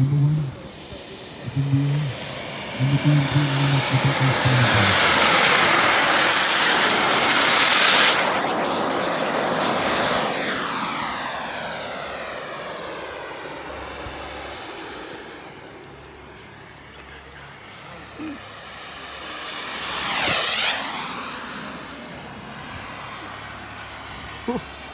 Number one. Oh.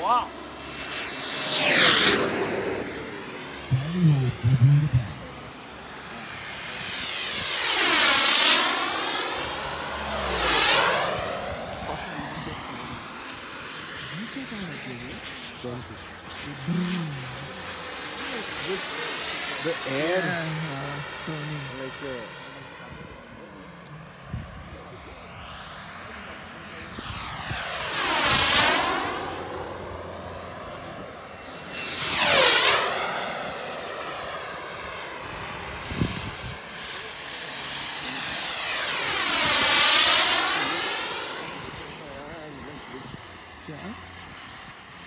Wow. Yes, this the air yeah, turning like. Uh,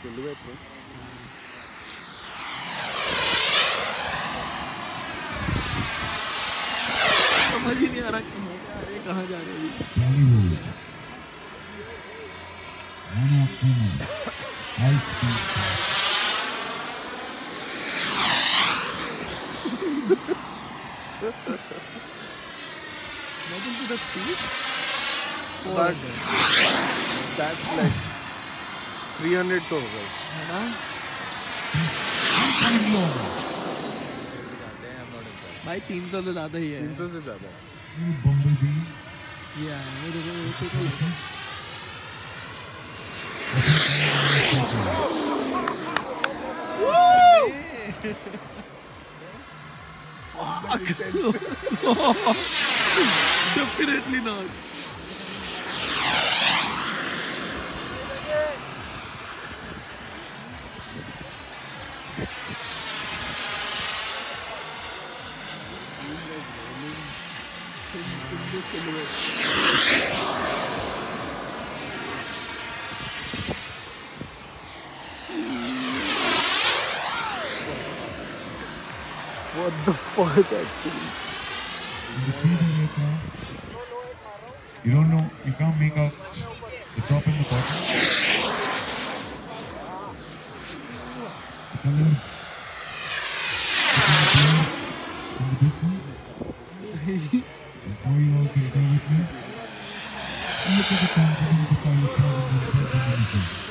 silhouette में समझ ही नहीं आ रहा जा रहे कहाँ जा रहे हैं. Imagine to the speed. but that's like 300 तो होगा है ना long. भाई तीन सौ तो ज़्यादा ही है 300 से ज़्यादा. ये है देखो देखो ये। Definitely not. What the fuck actually In you don't know, you can't make out the top and the bottom. The. In. four-year-old can go with me. Look at the confidence the fire started in the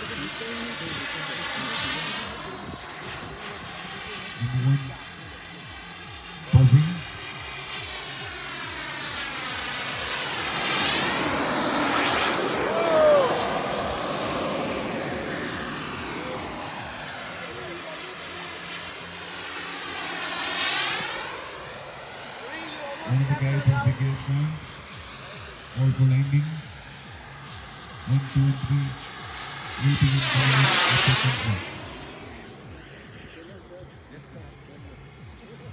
One of the guys has the gear down. All for landing. One, two, and three. Waiting in for second flight.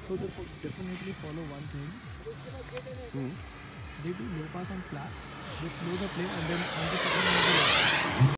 So they definitely follow one thing. They do low pass and flat. They slow the plane and then on the second one